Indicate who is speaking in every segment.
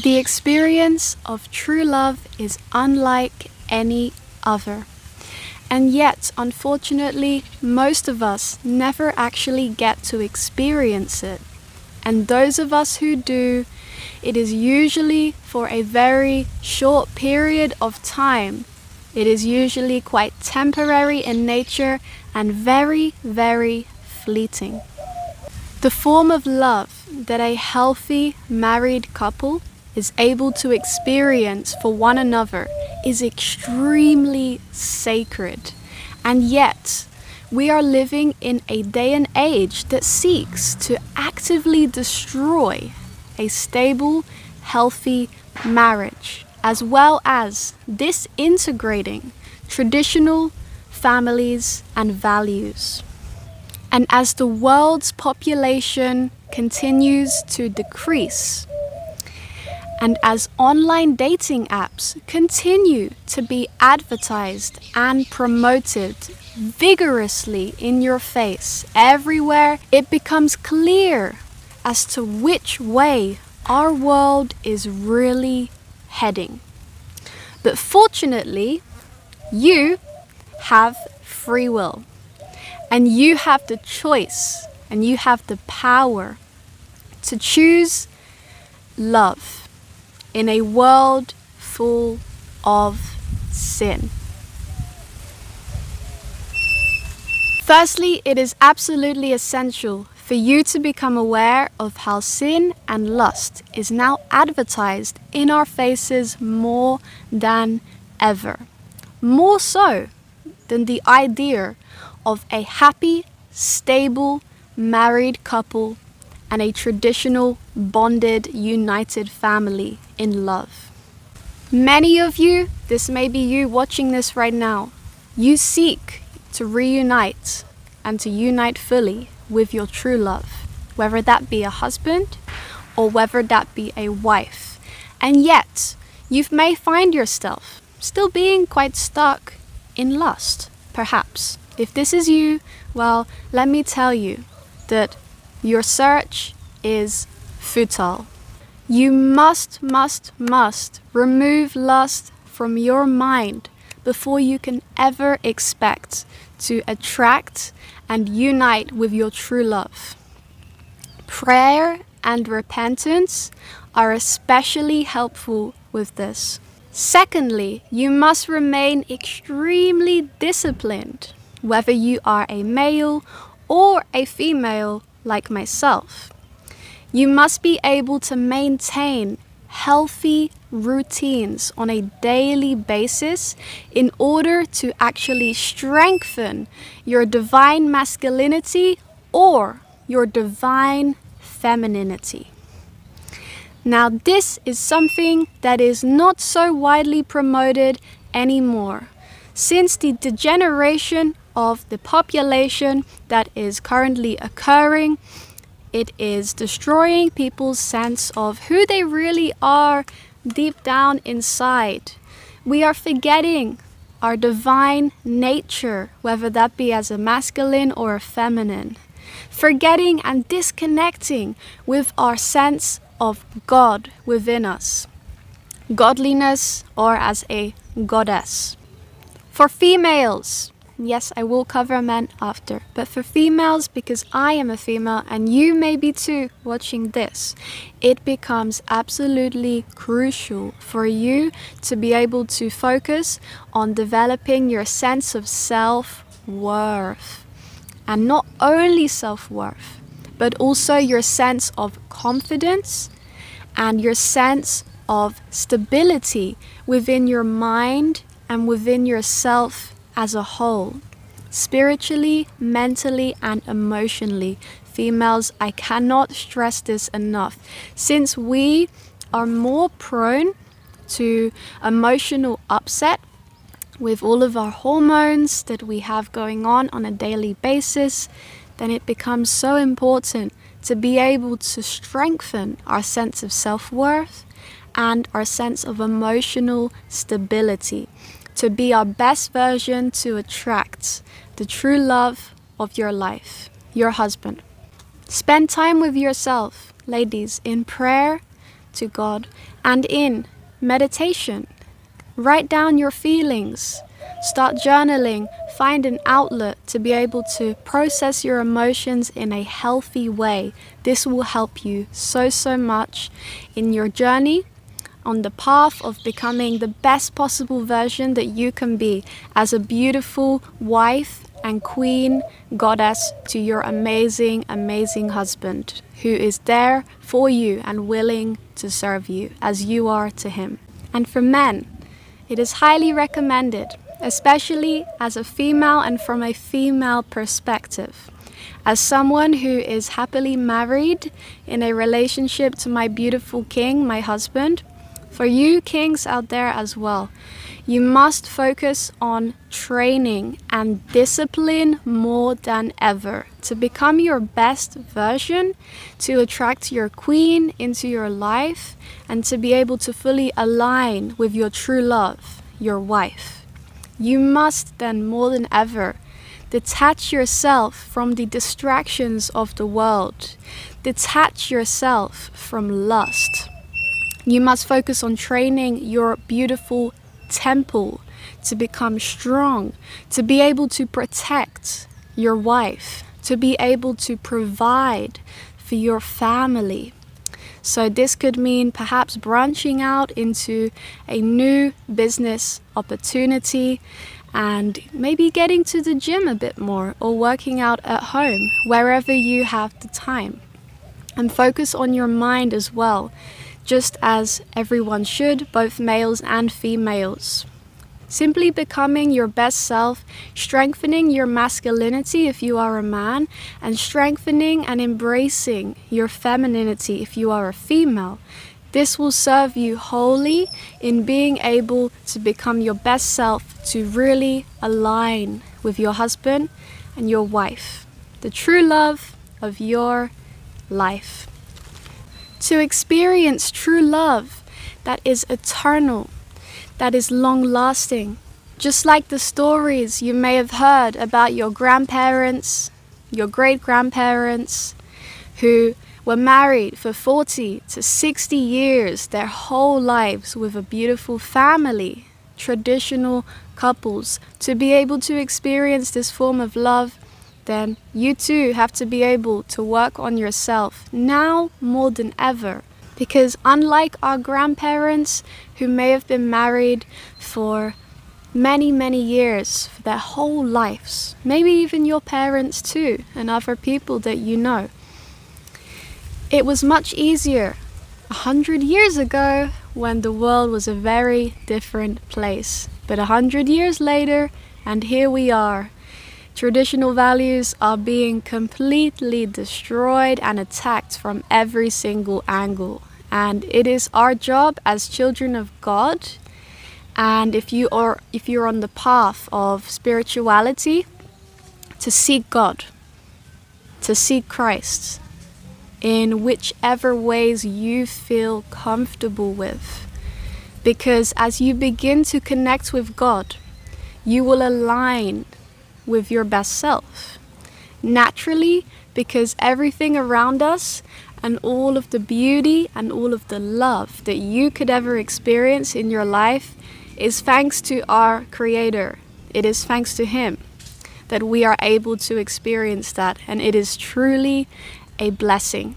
Speaker 1: The experience of true love is unlike any other. And yet, unfortunately, most of us never actually get to experience it. And those of us who do, it is usually for a very short period of time. It is usually quite temporary in nature and very, very fleeting. The form of love that a healthy married couple is able to experience for one another is extremely sacred. And yet, we are living in a day and age that seeks to actively destroy a stable, healthy marriage, as well as disintegrating traditional families and values. And as the world's population continues to decrease, and as online dating apps continue to be advertised and promoted vigorously in your face everywhere, it becomes clear as to which way our world is really heading. But fortunately, you have free will. And you have the choice and you have the power to choose love in a world full of sin. Firstly, it is absolutely essential for you to become aware of how sin and lust is now advertised in our faces more than ever. More so than the idea of a happy, stable, married couple and a traditional, bonded, united family in love. Many of you, this may be you watching this right now, you seek to reunite and to unite fully with your true love, whether that be a husband or whether that be a wife. And yet, you may find yourself still being quite stuck in lust, perhaps. If this is you, well, let me tell you that your search is futile. You must, must, must remove lust from your mind before you can ever expect to attract and unite with your true love. Prayer and repentance are especially helpful with this. Secondly, you must remain extremely disciplined, whether you are a male or a female like myself. You must be able to maintain healthy routines on a daily basis in order to actually strengthen your divine masculinity or your divine femininity. Now, this is something that is not so widely promoted anymore. Since the degeneration of the population that is currently occurring. It is destroying people's sense of who they really are deep down inside. We are forgetting our divine nature, whether that be as a masculine or a feminine. Forgetting and disconnecting with our sense of God within us, godliness, or as a goddess. For females, Yes, I will cover men after. But for females, because I am a female and you may be too watching this, it becomes absolutely crucial for you to be able to focus on developing your sense of self worth. And not only self worth, but also your sense of confidence and your sense of stability within your mind and within yourself as a whole, spiritually, mentally, and emotionally. Females, I cannot stress this enough. Since we are more prone to emotional upset with all of our hormones that we have going on on a daily basis, then it becomes so important to be able to strengthen our sense of self worth and our sense of emotional stability to be our best version to attract the true love of your life, your husband. Spend time with yourself, ladies, in prayer, to God and in meditation. Write down your feelings. Start journaling. Find an outlet to be able to process your emotions in a healthy way. This will help you so, so much in your journey on the path of becoming the best possible version that you can be as a beautiful wife and queen goddess to your amazing, amazing husband who is there for you and willing to serve you as you are to him. And for men, it is highly recommended, especially as a female and from a female perspective. As someone who is happily married in a relationship to my beautiful king, my husband, for you kings out there as well, you must focus on training and discipline more than ever to become your best version, to attract your queen into your life, and to be able to fully align with your true love, your wife. You must then, more than ever, detach yourself from the distractions of the world, detach yourself from lust. You must focus on training your beautiful temple to become strong, to be able to protect your wife, to be able to provide for your family. So, this could mean perhaps branching out into a new business opportunity and maybe getting to the gym a bit more or working out at home, wherever you have the time. And focus on your mind as well just as everyone should, both males and females. Simply becoming your best self, strengthening your masculinity if you are a man, and strengthening and embracing your femininity if you are a female. This will serve you wholly in being able to become your best self to really align with your husband and your wife, the true love of your life to experience true love that is eternal, that is long lasting. Just like the stories you may have heard about your grandparents, your great grandparents, who were married for 40 to 60 years, their whole lives with a beautiful family, traditional couples, to be able to experience this form of love then you too have to be able to work on yourself now more than ever. Because unlike our grandparents who may have been married for many, many years, for their whole lives, maybe even your parents too, and other people that you know, it was much easier a hundred years ago when the world was a very different place. But a hundred years later, and here we are Traditional values are being completely destroyed and attacked from every single angle. And it is our job as children of God and if you are if you're on the path of spirituality to seek God, to seek Christ in whichever ways you feel comfortable with. Because as you begin to connect with God, you will align with your best self. Naturally, because everything around us and all of the beauty and all of the love that you could ever experience in your life is thanks to our Creator. It is thanks to Him that we are able to experience that, and it is truly a blessing.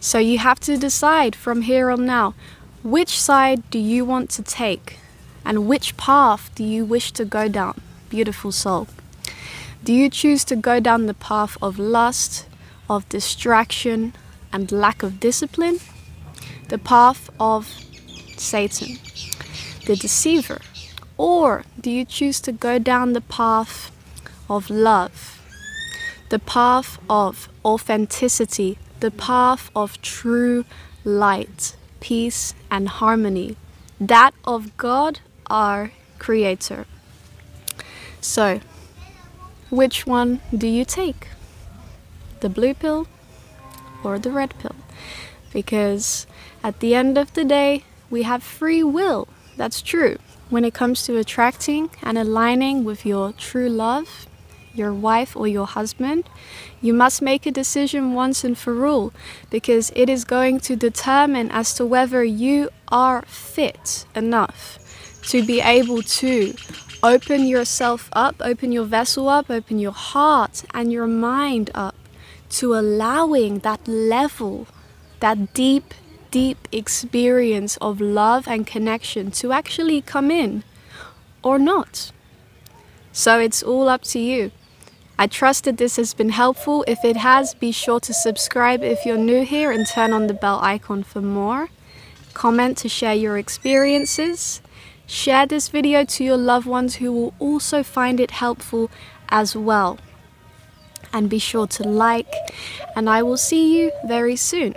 Speaker 1: So you have to decide from here on now which side do you want to take and which path do you wish to go down, beautiful soul. Do you choose to go down the path of lust, of distraction, and lack of discipline? The path of Satan, the deceiver? Or do you choose to go down the path of love, the path of authenticity, the path of true light, peace, and harmony, that of God our Creator? So, which one do you take? The blue pill or the red pill? Because at the end of the day, we have free will. That's true. When it comes to attracting and aligning with your true love, your wife, or your husband, you must make a decision once and for all because it is going to determine as to whether you are fit enough to be able to open yourself up, open your vessel up, open your heart and your mind up to allowing that level, that deep, deep experience of love and connection to actually come in or not. So it's all up to you. I trust that this has been helpful. If it has, be sure to subscribe if you're new here and turn on the bell icon for more. Comment to share your experiences. Share this video to your loved ones who will also find it helpful as well. And be sure to like, and I will see you very soon.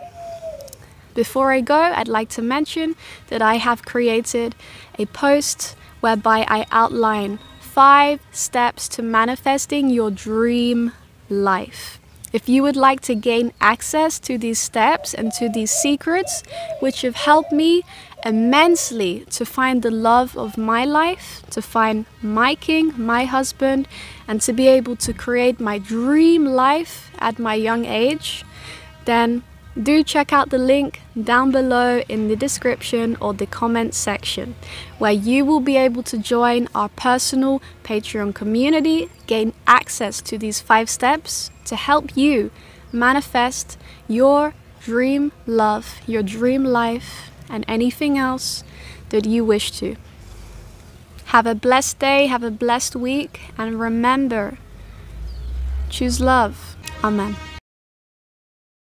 Speaker 1: Before I go, I'd like to mention that I have created a post whereby I outline five steps to manifesting your dream life. If you would like to gain access to these steps and to these secrets, which have helped me immensely to find the love of my life, to find my king, my husband, and to be able to create my dream life at my young age, then do check out the link down below in the description or the comment section where you will be able to join our personal Patreon community, gain access to these five steps to help you manifest your dream love, your dream life, and anything else that you wish to. Have a blessed day, have a blessed week, and remember choose love. Amen.